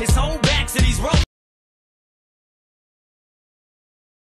It's all